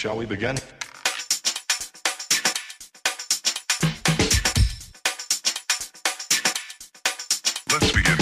Shall we begin? Let's begin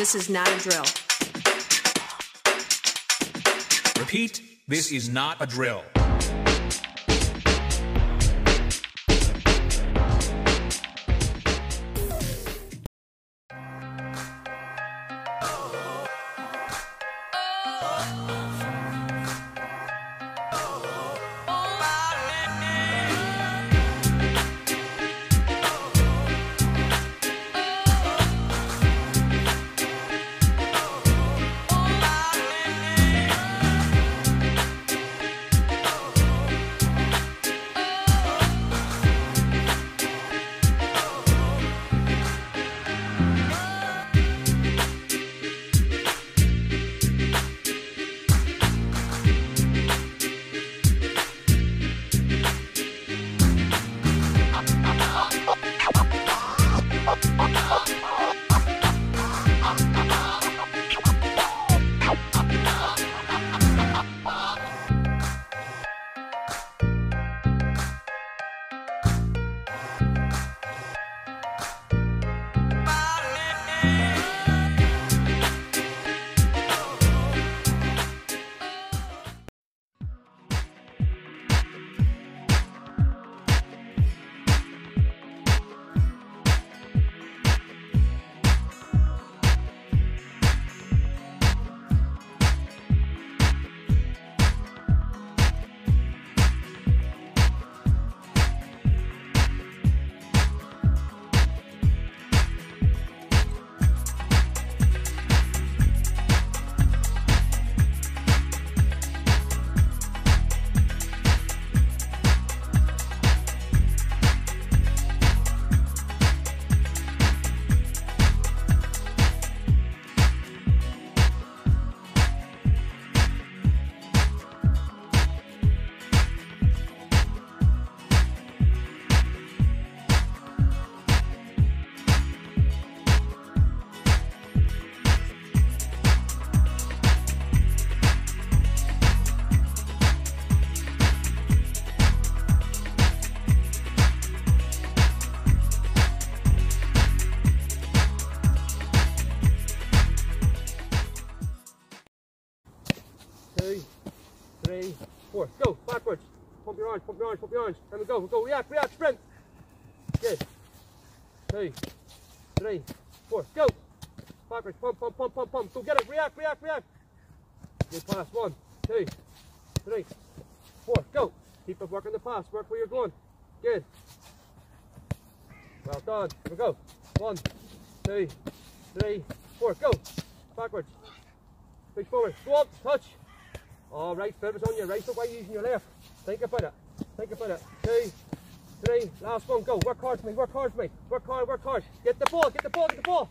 This is not a drill. Repeat, this is not a drill. Two, three, four. Go, backwards. Pump your arms, pump your arms, pump your arms. And we go, go, react, react, sprint. Good. Two, three, four. Go. Backwards, pump, pump, pump, pump, pump. Go get it, react, react, react. Good pass. One, two, three, four. Go. Keep up working the pass, work where you're going. Good. Well done. Here we go. One, two, three, four. Go. Backwards. Push forward. Go up. Touch. All right. Foot is on your right foot while using your left. Think about it. Think about it. Two, three. Last one. Go. Work hard for me. Work hard for me. Work hard. Work hard. Get the ball. Get the ball. Get the ball.